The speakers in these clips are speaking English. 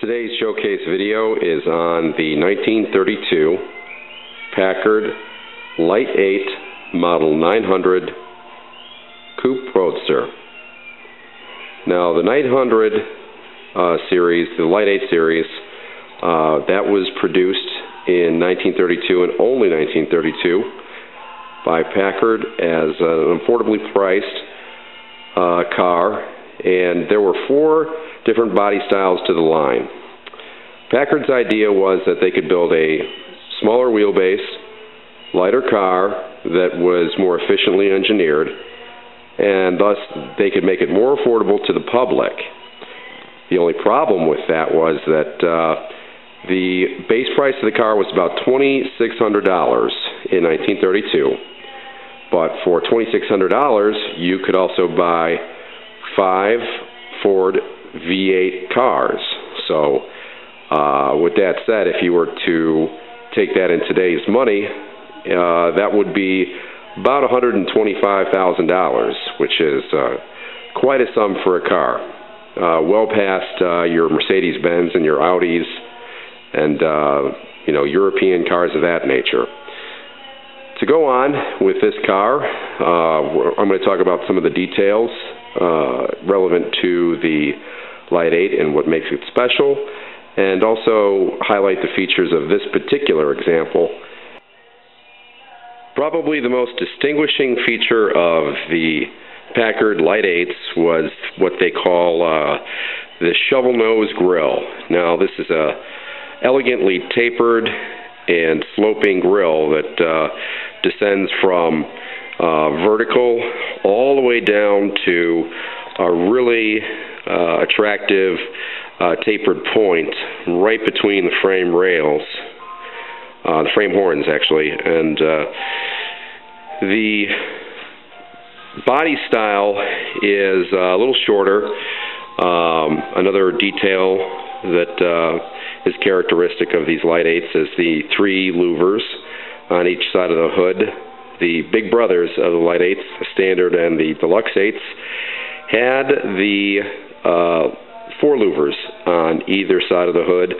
Today's showcase video is on the 1932 Packard Light 8 Model 900 Coupe Roadster. Now the 900 uh, series, the Light 8 series, uh, that was produced in 1932 and only 1932 by Packard as an affordably priced uh, car and there were four different body styles to the line. Packard's idea was that they could build a smaller wheelbase, lighter car that was more efficiently engineered, and thus they could make it more affordable to the public. The only problem with that was that uh, the base price of the car was about $2,600 in 1932. But for $2,600, you could also buy five Ford V8 cars. So, uh, with that said, if you were to take that in today's money, uh, that would be about $125,000, which is uh, quite a sum for a car. Uh, well past uh, your Mercedes Benz and your Audis and uh, you know European cars of that nature. To go on with this car, I'm going to talk about some of the details uh, relevant to the Light 8 and what makes it special, and also highlight the features of this particular example. Probably the most distinguishing feature of the Packard Light 8s was what they call uh, the shovel nose grill. Now, this is a elegantly tapered and sloping grill that uh, descends from uh, vertical all the way down to a really uh, attractive uh, tapered point right between the frame rails, uh, the frame horns actually, and uh, the body style is a little shorter. Um, another detail that is characteristic of these light eights is the three louvers on each side of the hood the big brothers of the Light 8s, the Standard and the Deluxe 8s, had the uh, four louvers on either side of the hood,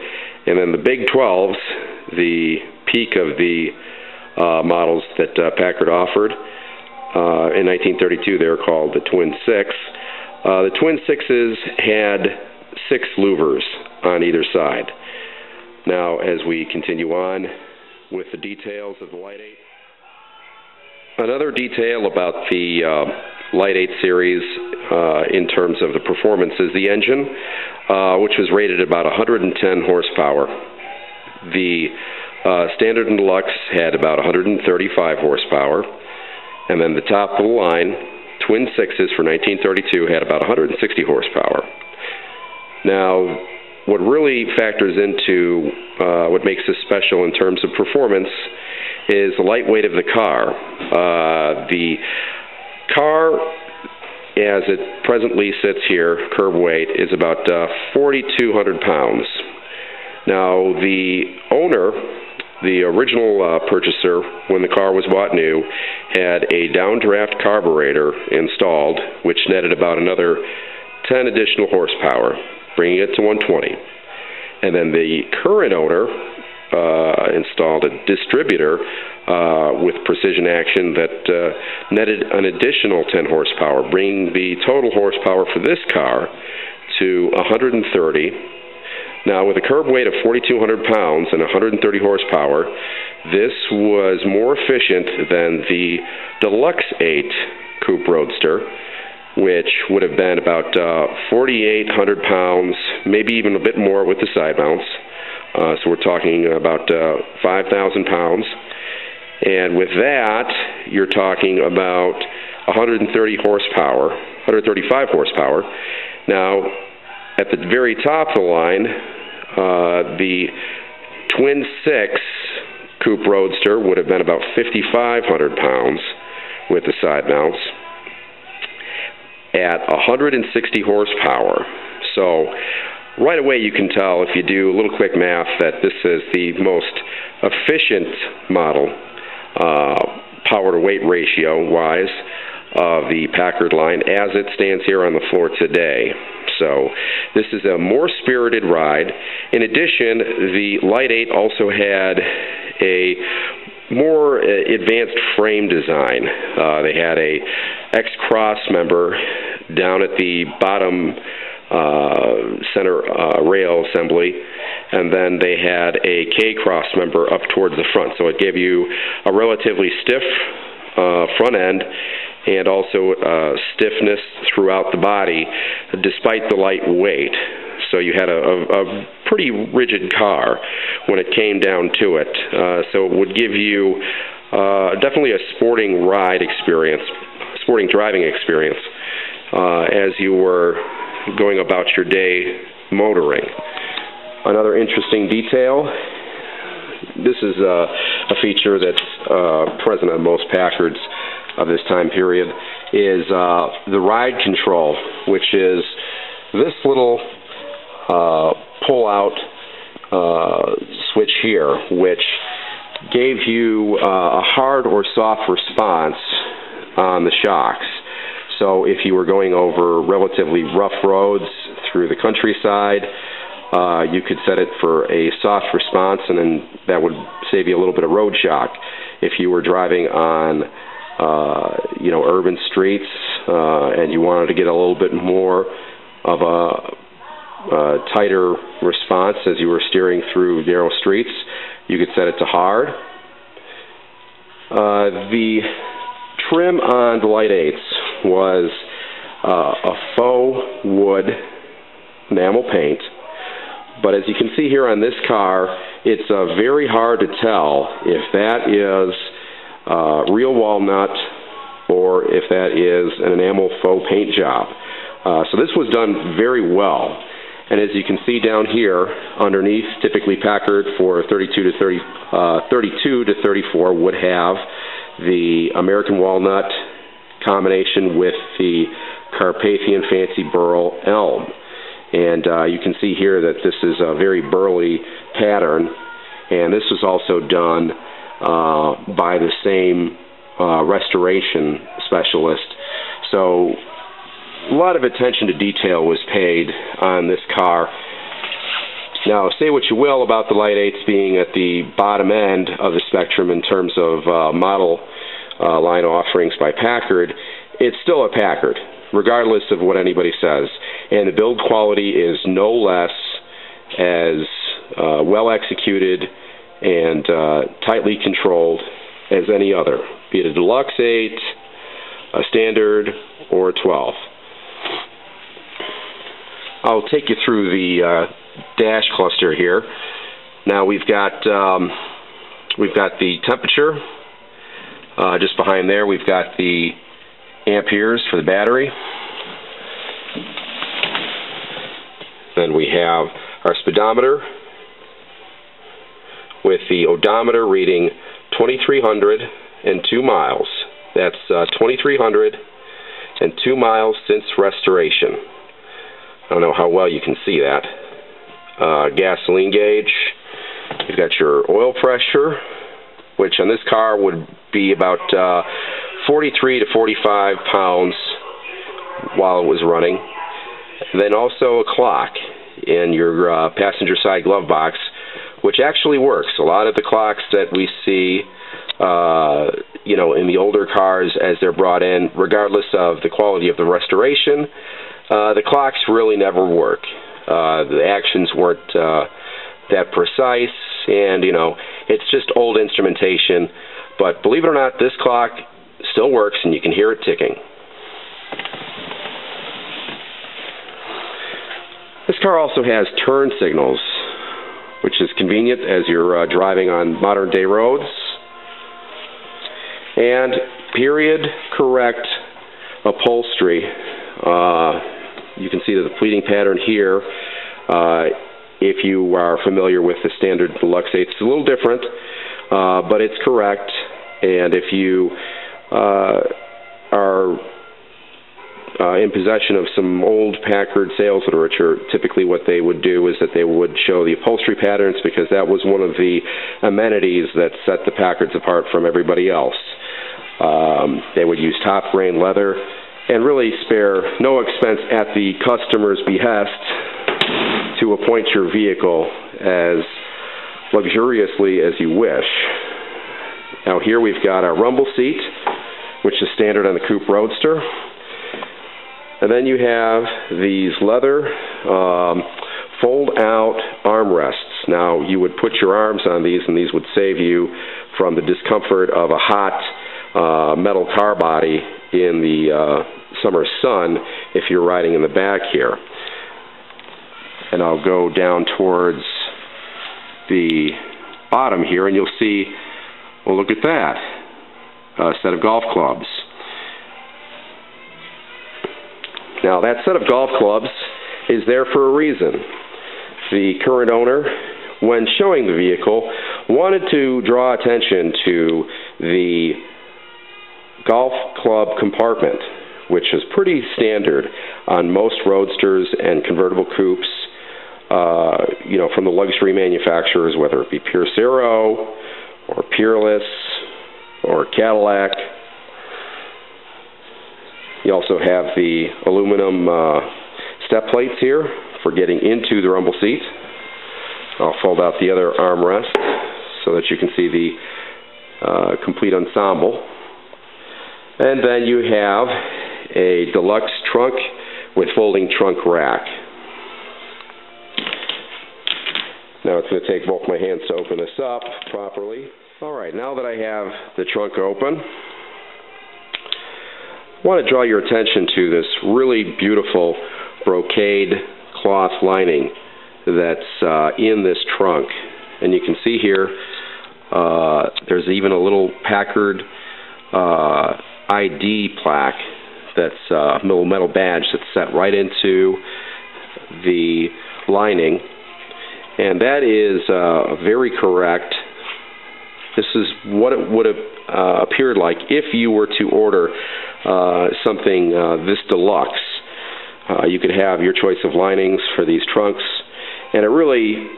and then the big 12s, the peak of the uh, models that uh, Packard offered uh, in 1932, they were called the Twin Six. Uh, the Twin Sixes had six louvers on either side. Now, as we continue on with the details of the Light 8. Another detail about the uh, Light 8 series uh, in terms of the performance is the engine, uh, which was rated about 110 horsepower. The uh, Standard and Deluxe had about 135 horsepower, and then the top of the line, Twin Sixes for 1932, had about 160 horsepower. Now, what really factors into uh, what makes this special in terms of performance is the lightweight of the car. Uh, the car, as it presently sits here, curb weight, is about uh, 4,200 pounds. Now, the owner, the original uh, purchaser, when the car was bought new, had a downdraft carburetor installed, which netted about another 10 additional horsepower, bringing it to 120. And then the current owner uh, installed a distributor uh, with precision action that uh, netted an additional 10 horsepower, bringing the total horsepower for this car to 130. Now, with a curb weight of 4,200 pounds and 130 horsepower, this was more efficient than the Deluxe 8 Coupe Roadster, which would have been about uh, 4,800 pounds, maybe even a bit more with the side mounts. Uh, so we're talking about uh, 5,000 pounds. And with that, you're talking about 130 horsepower, 135 horsepower. Now, at the very top of the line, uh, the Twin Six Coupe Roadster would have been about 5,500 pounds with the side mounts at 160 horsepower. So right away you can tell if you do a little quick math that this is the most efficient model, uh, power to weight ratio wise, of the Packard line as it stands here on the floor today. So this is a more spirited ride. In addition, the Light 8 also had a more uh, advanced frame design. Uh, they had a X cross member down at the bottom uh, center uh, rail assembly, and then they had a K cross member up towards the front. So it gave you a relatively stiff uh, front end and also uh, stiffness throughout the body, despite the light weight. So you had a, a, a pretty rigid car when it came down to it. Uh, so it would give you uh, definitely a sporting ride experience, sporting driving experience, uh, as you were going about your day motoring. Another interesting detail this is uh, a feature that's uh, present on most Packards of this time period is uh, the ride control, which is this little uh, pull-out uh, switch here, which gave you uh, a hard or soft response on the shocks. So if you were going over relatively rough roads through the countryside, uh, you could set it for a soft response, and then that would save you a little bit of road shock. If you were driving on, uh, you know, urban streets, uh, and you wanted to get a little bit more of a uh, tighter response as you were steering through narrow streets, you could set it to hard. Uh, the trim on the Light 8s was uh, a faux wood enamel paint but as you can see here on this car, it's uh, very hard to tell if that is uh, real walnut or if that is an enamel faux paint job. Uh, so this was done very well. And as you can see down here, underneath, typically Packard for 32 to 30, uh, 32 to 34 would have the American walnut combination with the Carpathian Fancy Burl Elm. And uh, you can see here that this is a very burly pattern, and this was also done uh, by the same uh, restoration specialist. So a lot of attention to detail was paid on this car. Now, say what you will about the Light 8s being at the bottom end of the spectrum in terms of uh, model uh, line offerings by Packard, it's still a Packard regardless of what anybody says. And the build quality is no less as uh, well executed and uh, tightly controlled as any other, be it a deluxe 8, a standard, or a 12. I'll take you through the uh, dash cluster here. Now we've got um, we've got the temperature. Uh, just behind there, we've got the amperes for the battery. Then we have our speedometer with the odometer reading 2,302 miles. That's uh, 2,302 miles since restoration. I don't know how well you can see that. Uh, gasoline gauge. You've got your oil pressure, which on this car would be about uh, 43 to 45 pounds while it was running. then also a clock in your uh, passenger side glove box, which actually works. A lot of the clocks that we see, uh, you know, in the older cars as they're brought in, regardless of the quality of the restoration, uh, the clocks really never work. Uh, the actions weren't uh, that precise, and you know, it's just old instrumentation. But believe it or not, this clock still works and you can hear it ticking. This car also has turn signals, which is convenient as you're uh, driving on modern day roads. And period correct upholstery. Uh, you can see the pleating pattern here. Uh, if you are familiar with the standard Deluxe 8, it's a little different, uh, but it's correct. And if you uh, are uh, in possession of some old Packard sales literature, typically what they would do is that they would show the upholstery patterns because that was one of the amenities that set the Packards apart from everybody else. Um, they would use top grain leather and really spare no expense at the customer's behest to appoint your vehicle as luxuriously as you wish. Now here we've got our rumble seat, which is standard on the Coupe Roadster. And then you have these leather um, fold-out armrests. Now you would put your arms on these, and these would save you from the discomfort of a hot uh, metal car body in the uh, summer sun if you're riding in the back here. And I'll go down towards the bottom here, and you'll see, well, look at that, a set of golf clubs. Now, that set of golf clubs is there for a reason. The current owner, when showing the vehicle, wanted to draw attention to the golf club compartment, which is pretty standard on most roadsters and convertible coupes, uh, you know, from the luxury manufacturers, whether it be Pierce Arrow or Peerless or Cadillac. You also have the aluminum uh, step plates here for getting into the rumble seat. I'll fold out the other armrest so that you can see the uh, complete ensemble. And then you have a deluxe trunk with folding trunk rack. Now it's going to take both my hands to open this up properly. All right, now that I have the trunk open, I want to draw your attention to this really beautiful brocade cloth lining that's uh, in this trunk. And you can see here, uh, there's even a little Packard uh, ID plaque that's uh, a little metal badge that's set right into the lining. And that is uh, very correct. This is what it would have uh, appeared like if you were to order uh, something uh, this deluxe. Uh, you could have your choice of linings for these trunks, and it really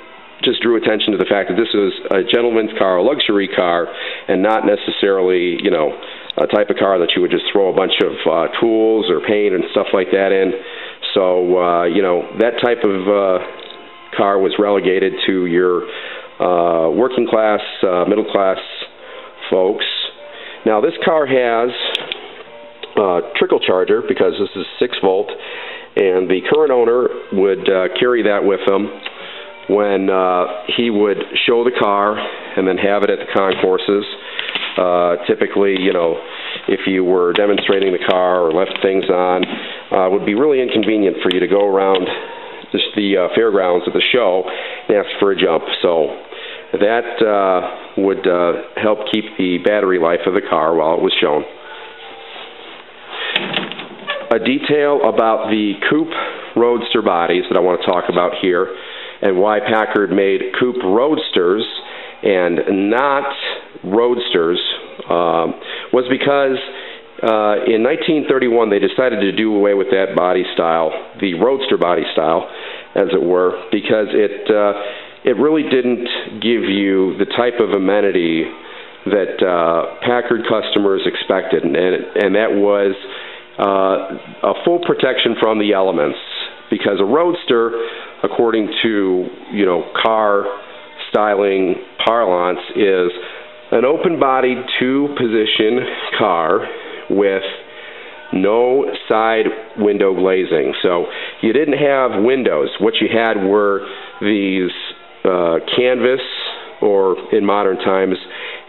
just drew attention to the fact that this is a gentleman's car, a luxury car, and not necessarily, you know, a type of car that you would just throw a bunch of uh, tools or paint and stuff like that in. So, uh, you know, that type of uh, car was relegated to your uh, working class, uh, middle class folks. Now, this car has uh, trickle charger because this is 6 volt, and the current owner would uh, carry that with him when uh, he would show the car and then have it at the concourses. Uh, typically, you know, if you were demonstrating the car or left things on, uh, would be really inconvenient for you to go around just the uh, fairgrounds of the show and ask for a jump. So that uh, would uh, help keep the battery life of the car while it was shown a detail about the coupe roadster bodies that I want to talk about here and why Packard made coupe roadsters and not roadsters um, was because uh, in 1931 they decided to do away with that body style, the roadster body style, as it were, because it uh, it really didn't give you the type of amenity that uh, Packard customers expected, and and that was uh, a full protection from the elements because a roadster, according to you know car styling parlance, is an open-bodied two-position car with no side window glazing. So you didn't have windows. What you had were these uh, canvas, or in modern times,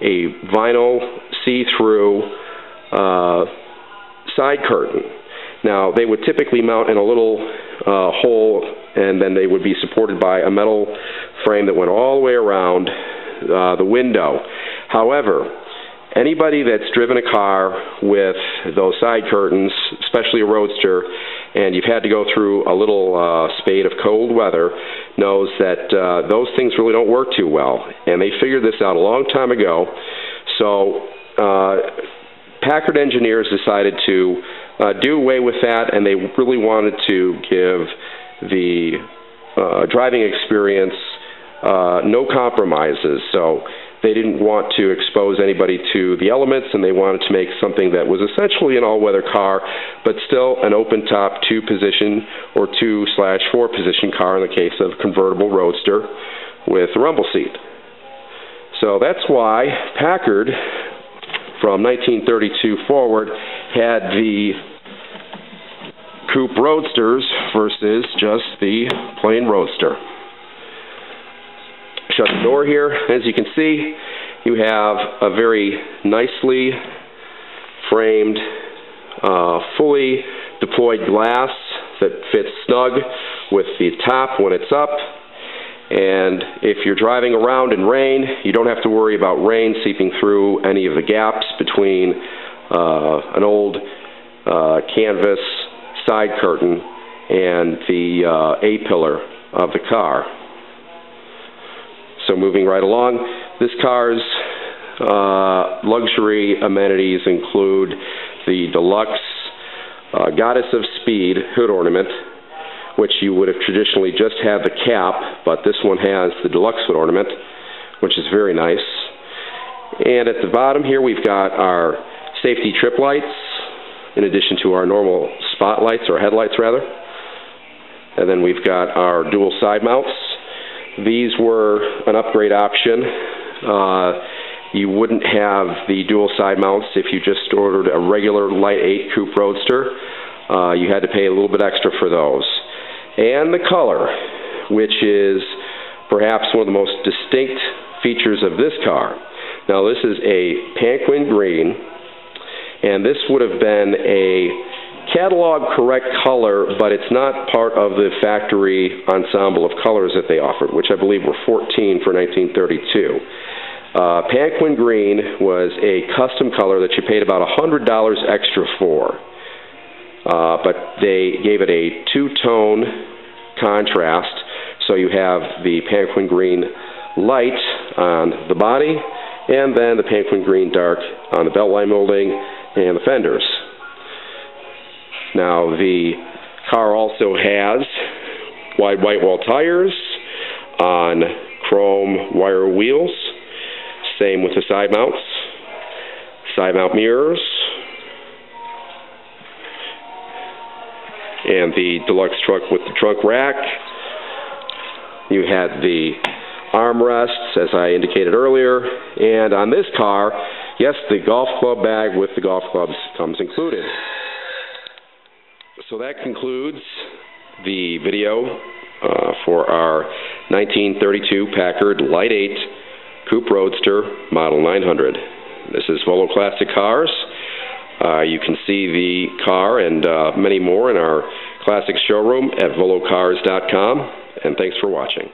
a vinyl see-through. Uh, side curtain. Now, they would typically mount in a little uh, hole, and then they would be supported by a metal frame that went all the way around uh, the window. However, anybody that's driven a car with those side curtains, especially a roadster, and you've had to go through a little uh, spate of cold weather, knows that uh, those things really don't work too well. And they figured this out a long time ago. So uh, Packard engineers decided to uh, do away with that, and they really wanted to give the uh, driving experience uh, no compromises. So they didn't want to expose anybody to the elements, and they wanted to make something that was essentially an all-weather car, but still an open-top two-position or two slash four-position car in the case of convertible roadster with rumble seat. So that's why Packard, from 1932 forward, had the coupe roadsters versus just the plain roadster. Shut the door here. As you can see, you have a very nicely framed, uh, fully deployed glass that fits snug with the top when it's up. And if you're driving around in rain, you don't have to worry about rain seeping through any of the gaps between uh, an old uh, canvas side curtain and the uh, A-pillar of the car. So moving right along, this car's uh, luxury amenities include the deluxe uh, Goddess of Speed hood ornament, which you would have traditionally just had the cap, but this one has the deluxe hood ornament, which is very nice. And at the bottom here, we've got our safety Trippe lights, in addition to our normal spotlights, or headlights rather. And then we've got our dual side mounts. These were an upgrade option. Uh, you wouldn't have the dual side mounts if you just ordered a regular Light 8 Coupe Roadster. Uh, you had to pay a little bit extra for those. And the color, which is perhaps one of the most distinct features of this car. Now this is a Panquin green, and this would have been a catalog correct color, but it's not part of the factory ensemble of colors that they offered, which I believe were 14 for 1932. Uh, Panquin Green was a custom color that you paid about $100 extra for, uh, but they gave it a two-tone contrast, so you have the Panquin Green light on the body, and then the Panquin Green dark on the beltline molding and the fenders. Now, the car also has wide white wall tires on chrome wire wheels. Same with the side mounts. Side mount mirrors. And the deluxe truck with the trunk rack. You had the armrests, as I indicated earlier. And on this car, yes, the golf club bag with the golf clubs comes included. So that concludes the video uh, for our 1932 Packard Light 8 Coupe Roadster Model 900. This is Volo Classic Cars. Uh, you can see the car and uh, many more in our classic showroom at volocars.com. And thanks for watching.